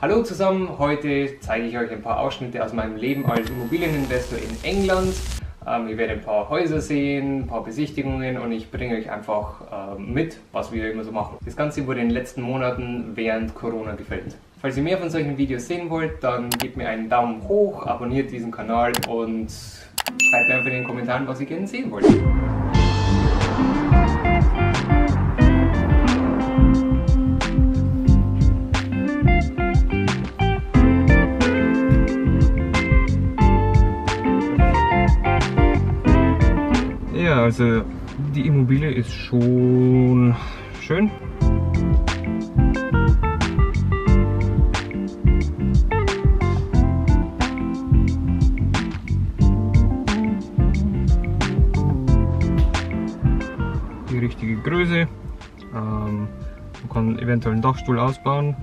Hallo zusammen, heute zeige ich euch ein paar Ausschnitte aus meinem Leben als Immobilieninvestor in England. Ähm, ihr werdet ein paar Häuser sehen, ein paar Besichtigungen und ich bringe euch einfach äh, mit, was wir immer so machen. Das Ganze wurde in den letzten Monaten während Corona gefilmt. Falls ihr mehr von solchen Videos sehen wollt, dann gebt mir einen Daumen hoch, abonniert diesen Kanal und schreibt einfach in den Kommentaren, was ihr gerne sehen wollt. Also die Immobilie ist schon schön. Die richtige Größe. Ähm, man kann eventuell einen Dachstuhl ausbauen.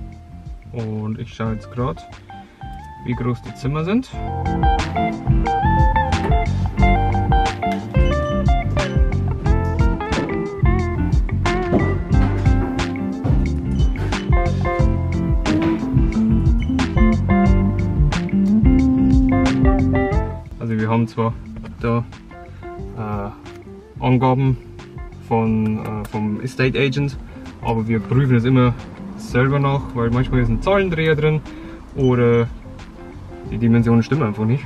Und ich schaue jetzt gerade, wie groß die Zimmer sind. Wir haben zwar da äh, Angaben von, äh, vom Estate Agent, aber wir prüfen es immer selber nach, weil manchmal ist ein Zahlendreher drin oder die Dimensionen stimmen einfach nicht.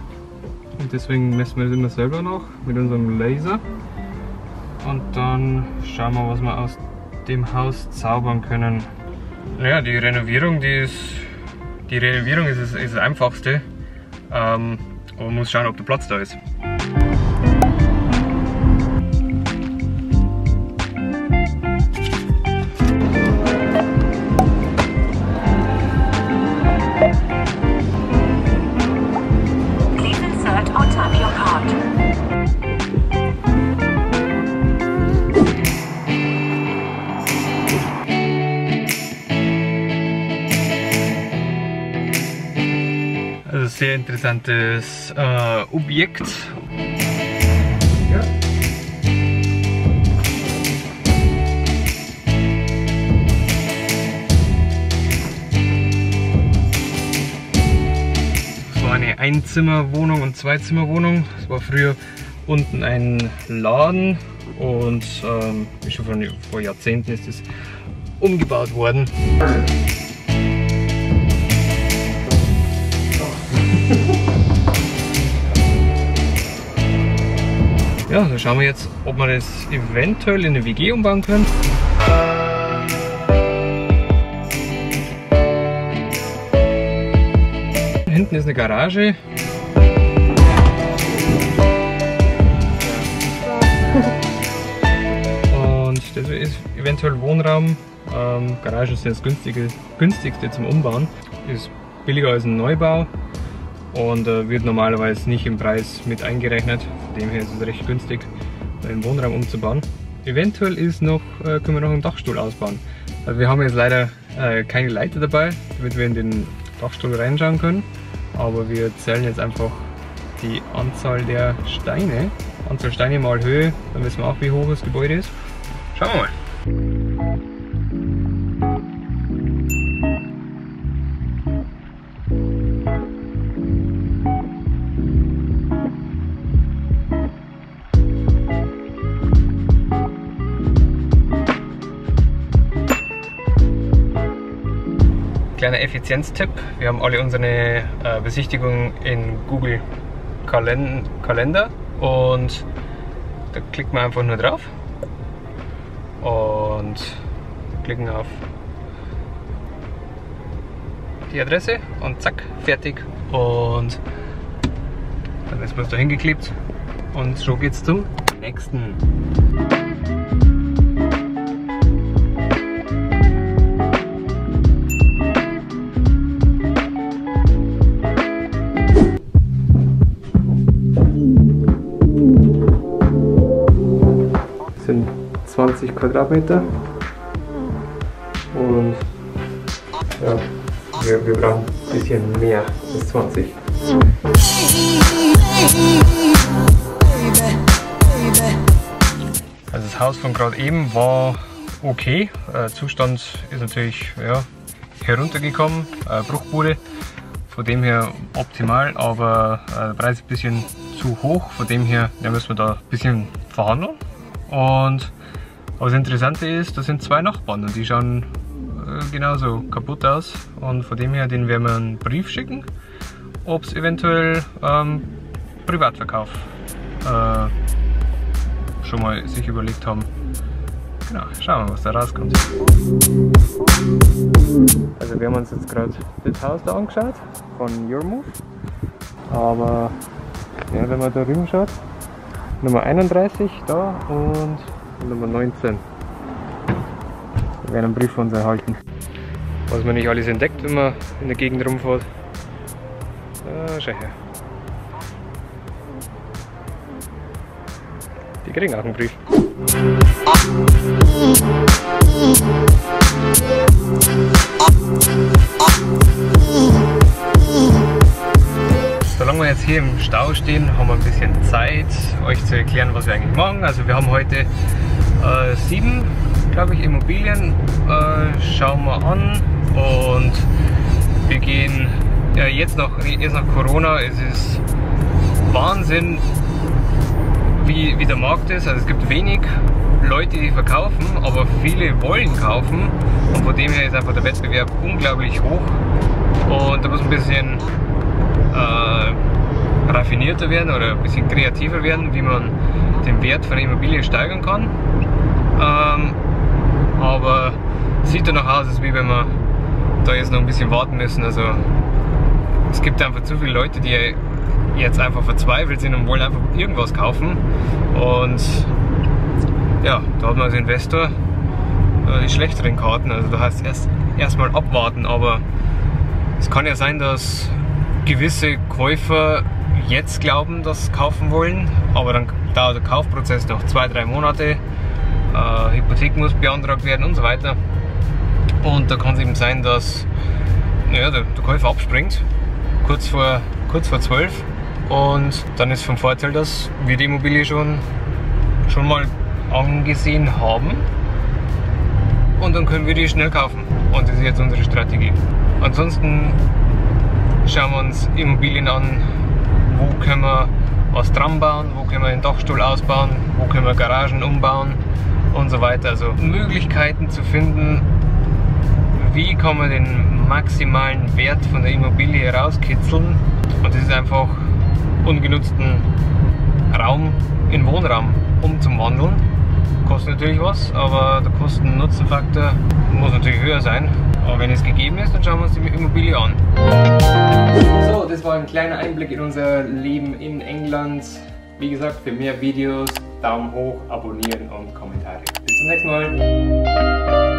Und deswegen messen wir das immer selber nach mit unserem Laser. Und dann schauen wir, was wir aus dem Haus zaubern können. Ja, die Renovierung, die ist, die Renovierung ist, ist, ist das einfachste. Ähm, man muss schauen, ob der Platz da ist. Interessantes äh, Objekt. Ja. Es war eine Einzimmerwohnung und Zweizimmerwohnung. Es war früher unten ein Laden und ähm, schon vor Jahrzehnten ist es umgebaut worden. Ja, dann schauen wir jetzt, ob wir das eventuell in eine WG umbauen können. Hinten ist eine Garage. Und das ist eventuell Wohnraum. Ähm, Garage ist das günstigste zum Umbauen. Ist billiger als ein Neubau und äh, wird normalerweise nicht im Preis mit eingerechnet. Von dem her ist es recht günstig, einen Wohnraum umzubauen. Eventuell ist noch, äh, können wir noch einen Dachstuhl ausbauen. Also wir haben jetzt leider äh, keine Leiter dabei, damit wir in den Dachstuhl reinschauen können. Aber wir zählen jetzt einfach die Anzahl der Steine. Anzahl Steine mal Höhe, dann wissen wir auch, wie hoch das Gebäude ist. Schauen wir mal. Kleiner Effizienztipp, wir haben alle unsere äh, Besichtigungen in Google Kalen Kalender und da klicken wir einfach nur drauf und klicken auf die Adresse und zack, fertig und dann ist man da hingeklebt und so geht's zum nächsten. Sind 20 Quadratmeter und ja, wir, wir brauchen ein bisschen mehr als 20. Also das Haus von gerade eben war okay. Äh, Zustand ist natürlich ja, heruntergekommen, äh, Bruchbude. Von dem her optimal, aber äh, der Preis ist ein bisschen zu hoch. Von dem her müssen wir da ein bisschen verhandeln. Und was Interessante ist, das sind zwei Nachbarn und die schauen äh, genauso kaputt aus. Und von dem her, den werden wir einen Brief schicken, ob es eventuell ähm, Privatverkauf äh, schon mal sich überlegt haben. Genau, schauen wir, was da rauskommt. Also wir haben uns jetzt gerade das Haus da angeschaut von Your Move. Aber ja, wenn man da rüben schaut, Nummer 31 da und Nummer 19. Wir werden einen Brief von uns erhalten. Was man nicht alles entdeckt, wenn man in der Gegend rumfährt. Ah, schau her. Die kriegen auch einen Brief. Hier im Stau stehen, haben wir ein bisschen Zeit, euch zu erklären, was wir eigentlich machen. Also wir haben heute äh, sieben, glaube ich, Immobilien, äh, schauen wir an und wir gehen ja, jetzt noch, jetzt nach Corona, es ist Wahnsinn, wie, wie der Markt ist. Also es gibt wenig Leute, die verkaufen, aber viele wollen kaufen und von dem her ist einfach der Wettbewerb unglaublich hoch und da muss ein bisschen äh, raffinierter werden oder ein bisschen kreativer werden, wie man den Wert von der Immobilie steigern kann. Ähm, aber sieht danach aus, als wie wenn wir da jetzt noch ein bisschen warten müssen. Also es gibt einfach zu viele Leute, die jetzt einfach verzweifelt sind und wollen einfach irgendwas kaufen. Und ja, da hat man als Investor äh, die schlechteren Karten. Also da heißt erst erstmal abwarten, aber es kann ja sein, dass gewisse Käufer jetzt glauben, dass sie kaufen wollen, aber dann dauert der Kaufprozess noch zwei, drei Monate. Äh, Hypothek muss beantragt werden und so weiter. Und da kann es eben sein, dass naja, der, der Käufer abspringt, kurz vor, kurz vor 12 und dann ist vom Vorteil, dass wir die Immobilie schon, schon mal angesehen haben und dann können wir die schnell kaufen. Und das ist jetzt unsere Strategie. Ansonsten schauen wir uns Immobilien an, wo können wir was dran bauen, wo können wir den Dachstuhl ausbauen, wo können wir Garagen umbauen und so weiter. Also Möglichkeiten zu finden, wie kann man den maximalen Wert von der Immobilie herauskitzeln. Und das ist einfach ungenutzten Raum in Wohnraum umzuwandeln. Kostet natürlich was, aber der Kosten-Nutzen-Faktor muss natürlich höher sein. Aber wenn es gegeben ist, dann schauen wir uns die Immobilie an. Das war ein kleiner Einblick in unser Leben in England. Wie gesagt, für mehr Videos Daumen hoch, abonnieren und Kommentare. Bis zum nächsten Mal.